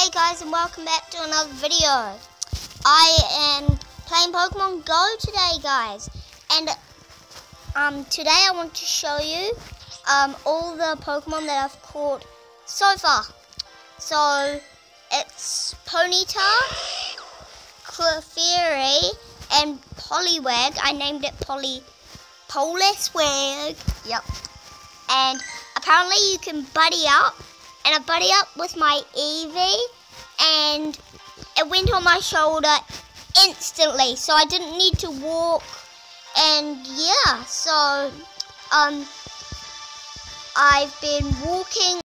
Hey guys and welcome back to another video. I am playing Pokemon Go today guys and um, today I want to show you um, all the Pokemon that I've caught so far. So it's Ponyta, Clefairy and Poliwag. I named it Poly Poliswag. Yep. And apparently you can buddy up and I buddy up with my Eevee and it went on my shoulder instantly so I didn't need to walk and yeah so um I've been walking